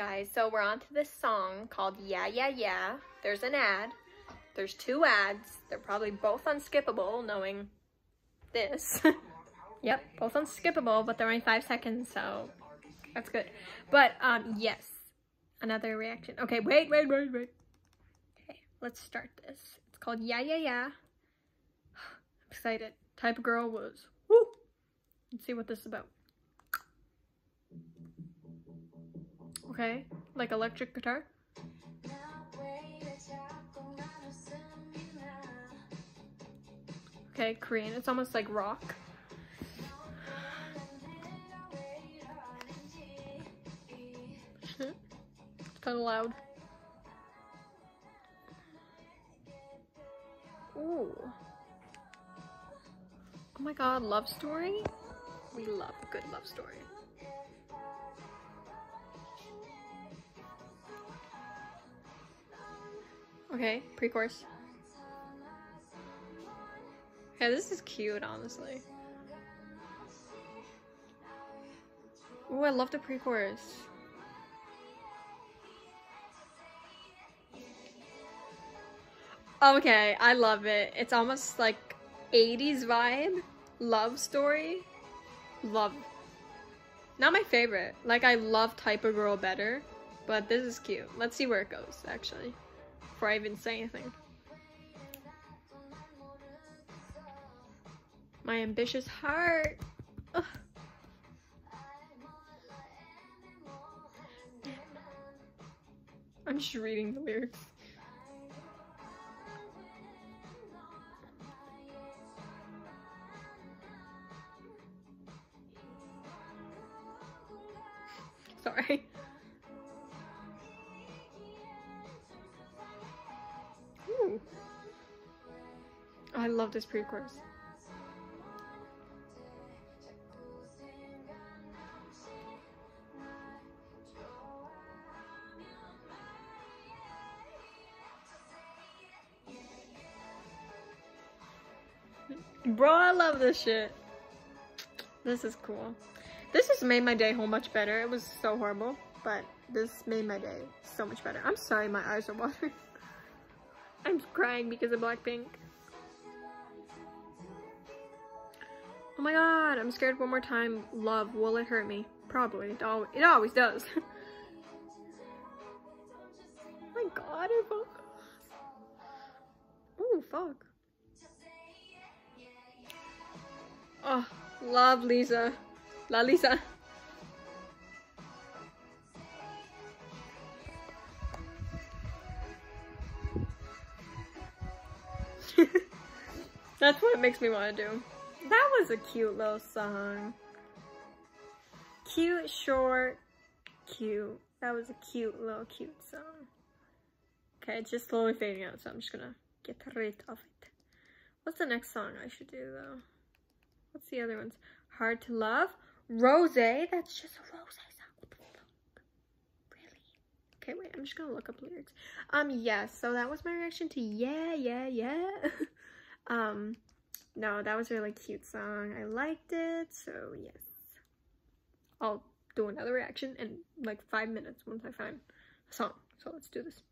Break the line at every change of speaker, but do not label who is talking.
Guys, so we're on to this song called Yeah Yeah Yeah. There's an ad. There's two ads. They're probably both unskippable, knowing this. yep, both unskippable, but they're only five seconds, so that's good. But, um, yes. Another reaction. Okay, wait, wait, wait, wait. Okay, let's start this. It's called Yeah Yeah Yeah. I'm excited. Type of girl was. Woo! Let's see what this is about. Okay, like electric guitar. Okay, Korean. It's almost like rock. it's kind of loud. Ooh. Oh my god, love story? We love a good love story. Okay, pre-chorus. Yeah, this is cute, honestly. Ooh, I love the pre-chorus. Okay, I love it. It's almost like 80s vibe. Love story. Love. Not my favorite. Like, I love Typa Girl better. But this is cute. Let's see where it goes, actually. Before I even say anything. My ambitious heart. Ugh. I'm just reading the lyrics. Sorry. I love this pre-chorus. Bro, I love this shit. This is cool. This just made my day whole much better. It was so horrible, but this made my day so much better. I'm sorry my eyes are watering. I'm crying because of Blackpink. Oh my god, I'm scared one more time. Love, will it hurt me? Probably. It, al it always does. oh my god. Oh, fuck. Oh, love Lisa. Lalisa. That's what it makes me want to do. That was a cute little song. Cute, short, cute. That was a cute little cute song. Okay, it's just slowly fading out, so I'm just gonna get rid of it. What's the next song I should do though? What's the other ones? Hard to Love? Rose? That's just a rose song. Really? Okay, wait, I'm just gonna look up lyrics. Um, yes, yeah, so that was my reaction to Yeah, Yeah, Yeah. um, no, that was a really cute song. I liked it, so yes. I'll do another reaction in like five minutes once I find a song. So let's do this.